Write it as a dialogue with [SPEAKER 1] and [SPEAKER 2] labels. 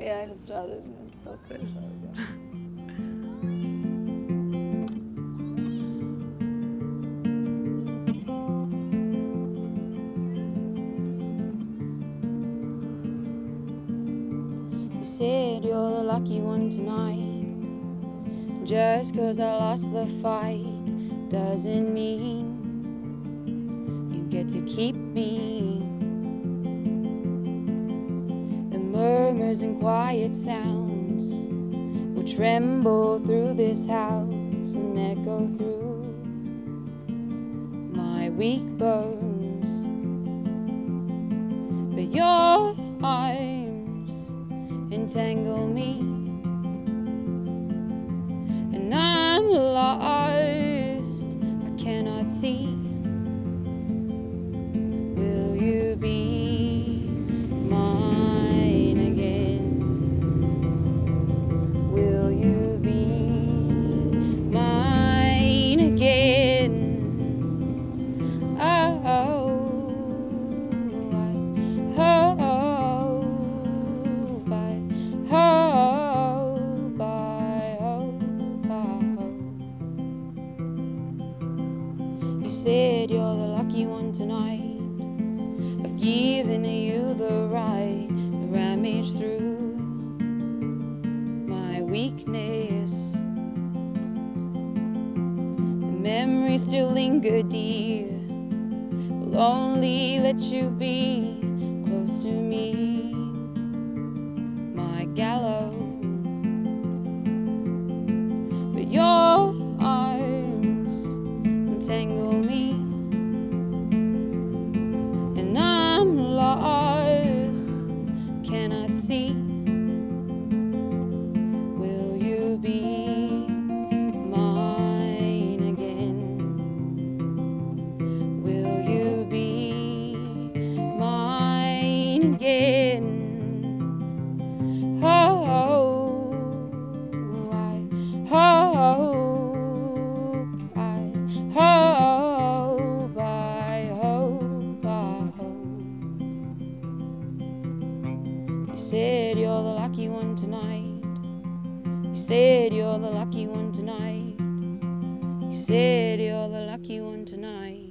[SPEAKER 1] Yeah, I just rather than so good.
[SPEAKER 2] Said you're the lucky one tonight. Just cause I lost the fight doesn't mean you get to keep me. The murmurs and quiet sounds will tremble through this house and echo through my weak bones. But your arms entangle me, I'm You said you're the lucky one tonight. I've given you the right to ramage through my weakness. The memories still linger dear. Will only let you be see. Said you're the lucky one tonight. You said you're the lucky one tonight. You said you're the lucky one tonight.